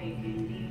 faith in me.